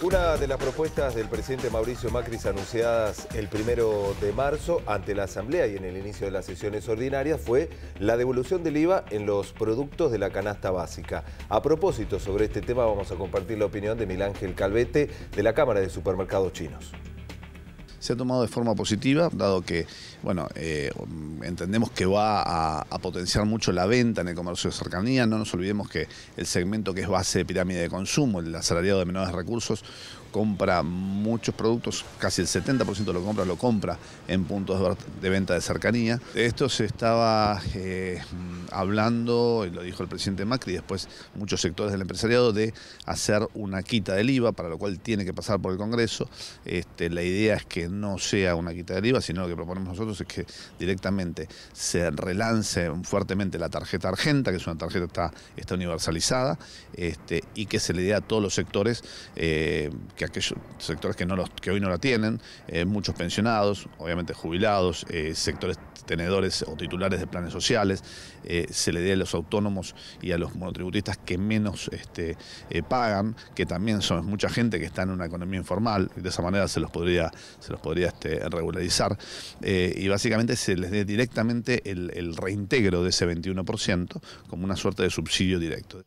Una de las propuestas del presidente Mauricio Macri anunciadas el primero de marzo ante la Asamblea y en el inicio de las sesiones ordinarias fue la devolución del IVA en los productos de la canasta básica. A propósito, sobre este tema vamos a compartir la opinión de Milángel Calvete de la Cámara de Supermercados Chinos se ha tomado de forma positiva, dado que, bueno, eh, entendemos que va a, potenciar mucho la venta en el comercio de cercanía. No nos olvidemos que el segmento que es base de pirámide de consumo, el asalariado de menores recursos, compra muchos productos, casi el 70% de lo que compra lo compra en puntos de venta de cercanía. De esto se estaba eh, hablando, y lo dijo el presidente Macri, y después muchos sectores del empresariado, de hacer una quita del IVA, para lo cual tiene que pasar por el Congreso. Este, la idea es que no sea una quita del IVA, sino lo que proponemos nosotros es que directamente se relance fuertemente la tarjeta argenta, que es una tarjeta que está, está universalizada, este, y que se le dé a todos los sectores eh, que aquellos sectores que, no los, que hoy no la tienen, eh, muchos pensionados, obviamente jubilados, eh, sectores tenedores o titulares de planes sociales, eh, se le dé a los autónomos y a los monotributistas que menos este, pagan, que también son mucha gente que está en una economía informal, y de esa manera se los podría, podría este, regularizar, y básicamente se les dé directamente el, el reintegro de ese 21% como una suerte de subsidio directo.